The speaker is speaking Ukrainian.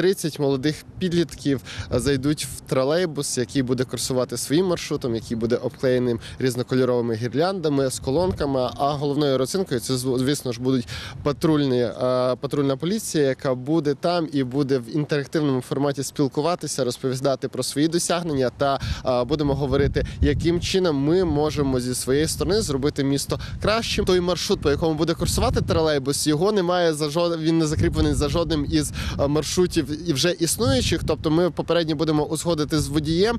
30 молодих підлітків е, зайдуть в тролейбус, який буде курсувати своїм маршрутом, який буде обклеєним різнокольоровими гірляндами з колонками. А головною родзинкою це зв- звісно ж будуть патрульні е, патрульна поліція, яка буде там і буде в інтерактивному форматі спілкуватися, розповідати про свої досягнення та е, будемо говорити, яким чином ми можемо зі своєї сторони зробити місто кращим. Той маршрут, по якому буде курсувати тролейбус, його немає за жод... він не закріплений за жодним із маршрутів вже існуючих. Тобто, ми попередньо будемо узгодити з водієм,